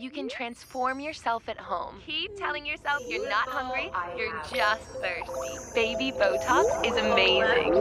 you can transform yourself at home. Keep telling yourself you're not hungry, you're just thirsty. Baby Botox is amazing.